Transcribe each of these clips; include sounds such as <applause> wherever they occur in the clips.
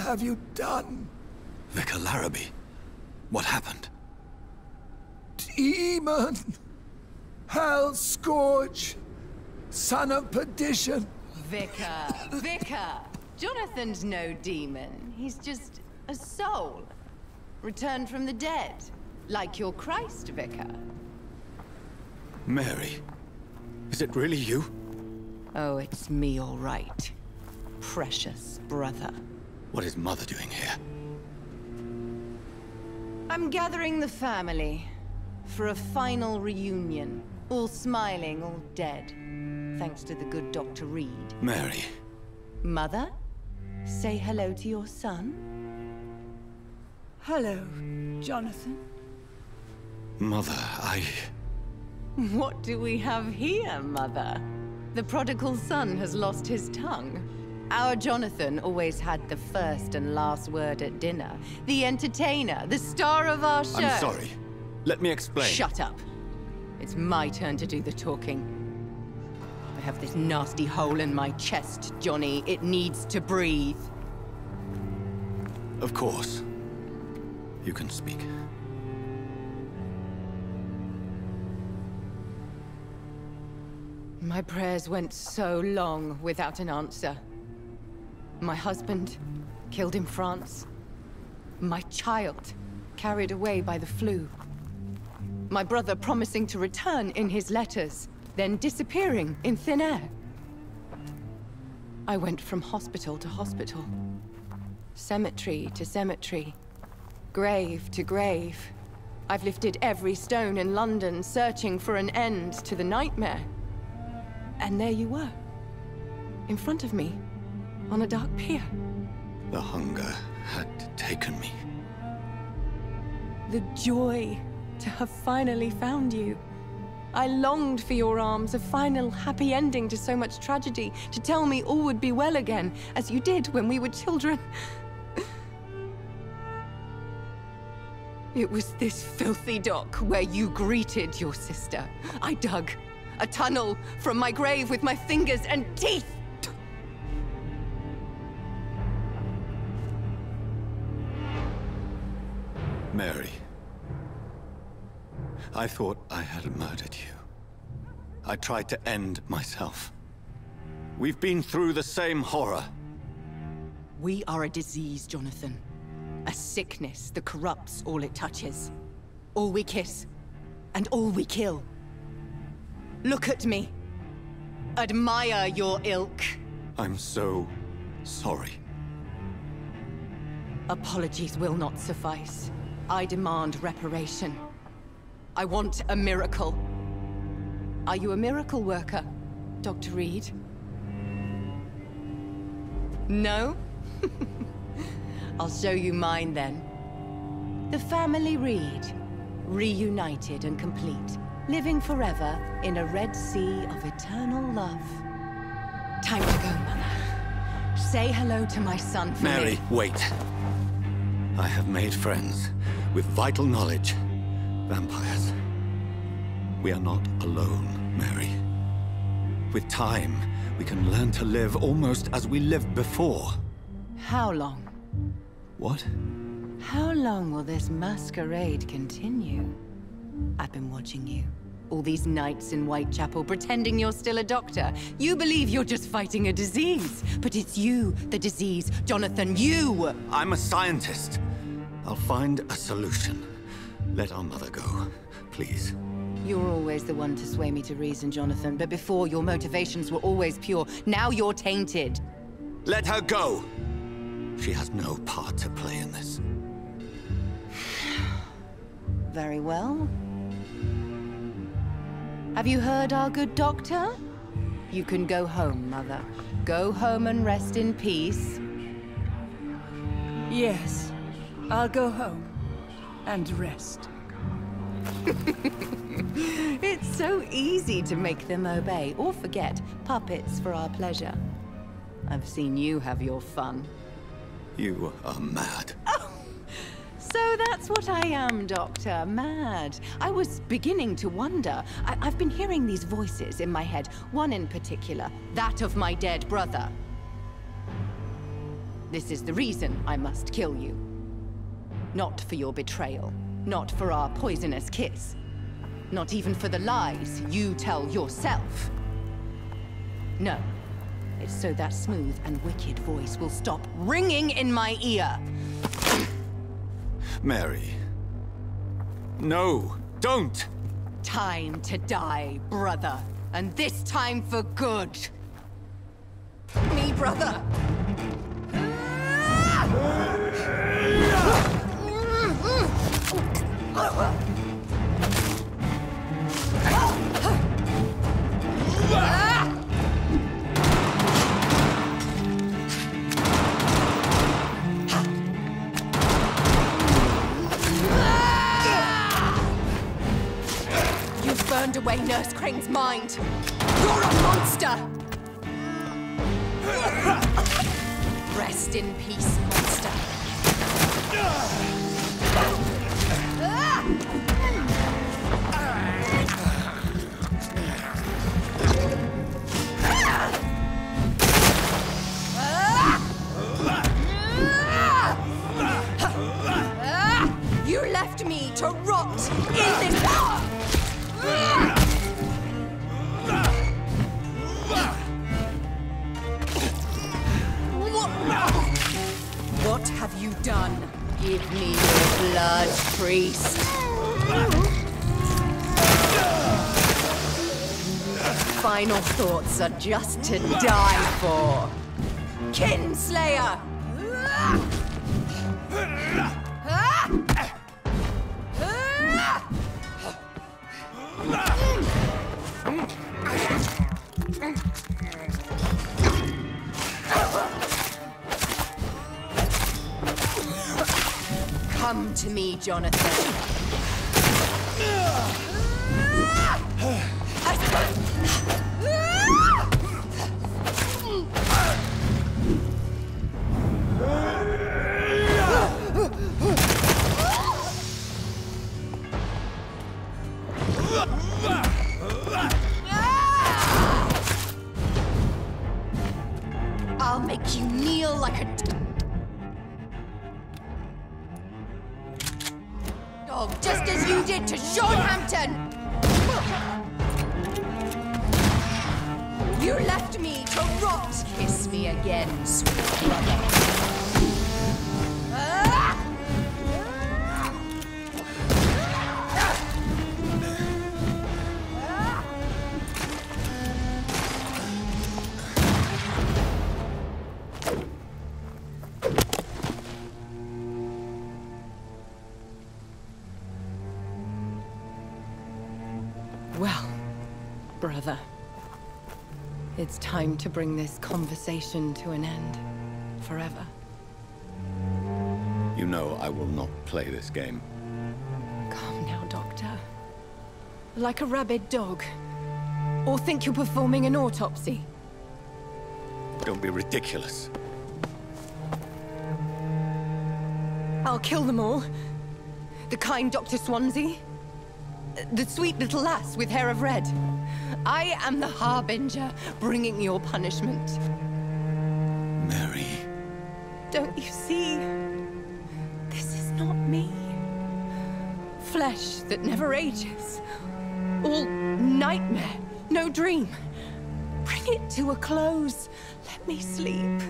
have you done? Vicar Larrabee. What happened? Demon! Hell Scourge! Son of perdition! Vicar, Vicar! Jonathan's no demon. He's just a soul. Returned from the dead. Like your Christ, Vicar. Mary. Is it really you? Oh, it's me all right. Precious brother. What is Mother doing here? I'm gathering the family for a final reunion. All smiling, all dead. Thanks to the good Dr. Reed. Mary. Mother? Say hello to your son? Hello, Jonathan. Mother, I... What do we have here, Mother? The prodigal son has lost his tongue. Our Jonathan always had the first and last word at dinner. The entertainer, the star of our show. I'm sorry. Let me explain. Shut up. It's my turn to do the talking. I have this nasty hole in my chest, Johnny. It needs to breathe. Of course. You can speak. My prayers went so long without an answer. My husband, killed in France. My child, carried away by the flu. My brother promising to return in his letters, then disappearing in thin air. I went from hospital to hospital. Cemetery to cemetery. Grave to grave. I've lifted every stone in London, searching for an end to the nightmare. And there you were. In front of me. On a dark pier. The hunger had taken me. The joy to have finally found you. I longed for your arms, a final happy ending to so much tragedy, to tell me all would be well again, as you did when we were children. It was this filthy dock where you greeted your sister. I dug a tunnel from my grave with my fingers and teeth. Mary. I thought I had murdered you. I tried to end myself. We've been through the same horror. We are a disease, Jonathan. A sickness that corrupts all it touches. All we kiss, and all we kill. Look at me. Admire your ilk. I'm so sorry. Apologies will not suffice. I demand reparation. I want a miracle. Are you a miracle worker, Dr. Reed? No? <laughs> I'll show you mine then. The family Reed, reunited and complete, living forever in a red sea of eternal love. Time to go, Mother. Say hello to my son for Mary, me. wait. I have made friends with vital knowledge. Vampires. We are not alone, Mary. With time, we can learn to live almost as we lived before. How long? What? How long will this masquerade continue? I've been watching you. All these nights in Whitechapel pretending you're still a doctor. You believe you're just fighting a disease. But it's you, the disease. Jonathan, you! I'm a scientist. I'll find a solution. Let our mother go, please. You're always the one to sway me to reason, Jonathan. But before, your motivations were always pure. Now you're tainted. Let her go! She has no part to play in this. <sighs> Very well. Have you heard our good doctor? You can go home, Mother. Go home and rest in peace. Yes, I'll go home and rest. <laughs> It's so easy to make them obey or forget puppets for our pleasure. I've seen you have your fun. You are mad. Oh, so that's what I am, Doctor. Mad. I was beginning to wonder. I I've been hearing these voices in my head, one in particular, that of my dead brother. This is the reason I must kill you. Not for your betrayal. Not for our poisonous kiss. Not even for the lies you tell yourself. No. It's so that smooth and wicked voice will stop ringing in my ear. <clears throat> Mary. No, don't! Time to die, brother. And this time for good. Me, brother. <laughs> You've burned away Nurse Crane's mind. You're a monster! Rest in peace, Final thoughts are just to die for. Kinslayer! Come to me, Jonathan. Dog, just as you did to Sean Hampton! You left me to rot! Kiss me again, sweet brother. It's time to bring this conversation to an end. Forever. You know I will not play this game. Calm now, Doctor. Like a rabid dog. Or think you're performing an autopsy. Don't be ridiculous. I'll kill them all. The kind Dr. Swansea. The sweet little lass with hair of red. I am the Harbinger, bringing your punishment. Mary. Don't you see? This is not me. Flesh that never ages. All nightmare, no dream. Bring it to a close. Let me sleep.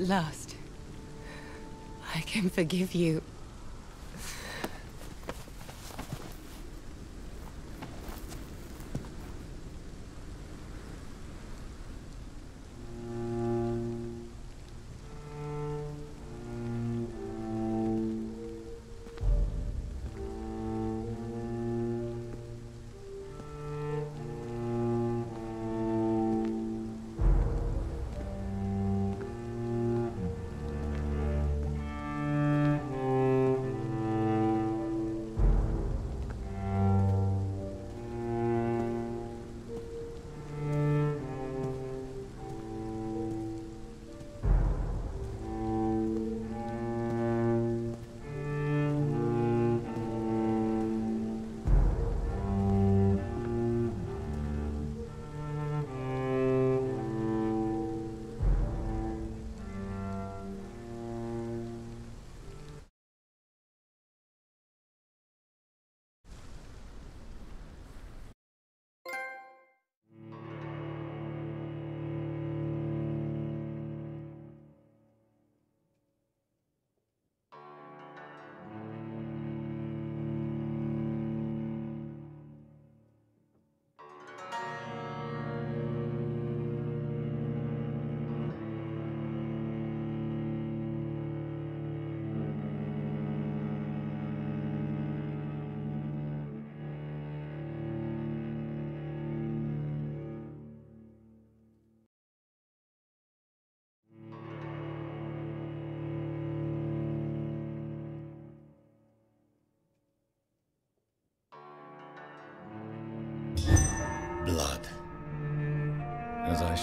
At last, I can forgive you.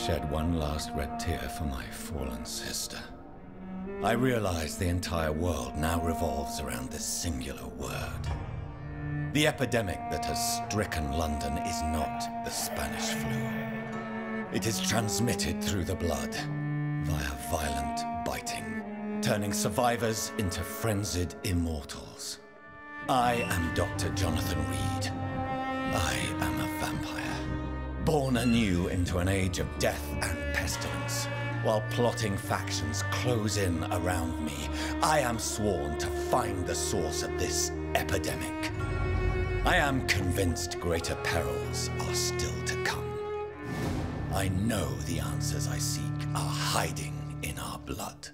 Shed one last red tear for my fallen sister, I realize the entire world now revolves around this singular word. The epidemic that has stricken London is not the Spanish flu. It is transmitted through the blood, via violent biting, turning survivors into frenzied immortals. I am Dr. Jonathan Reed. I am born anew into an age of death and pestilence. While plotting factions close in around me, I am sworn to find the source of this epidemic. I am convinced greater perils are still to come. I know the answers I seek are hiding in our blood.